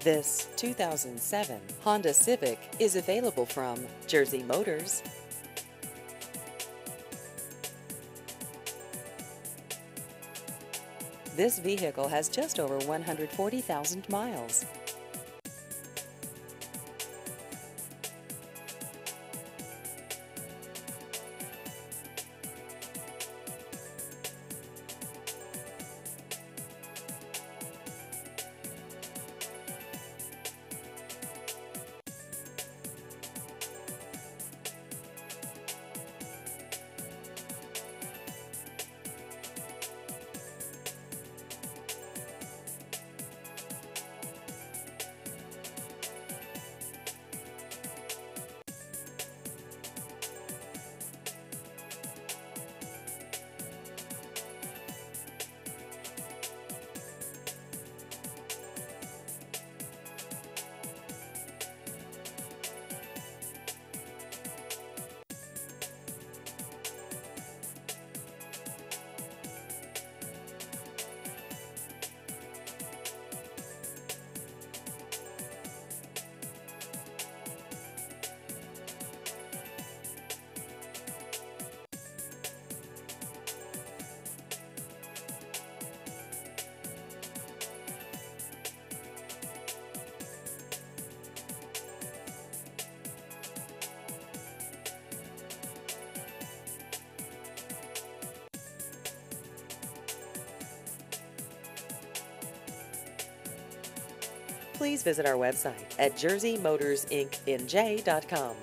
This 2007 Honda Civic is available from Jersey Motors. This vehicle has just over 140,000 miles. Please visit our website at jerseymotorsinc.com.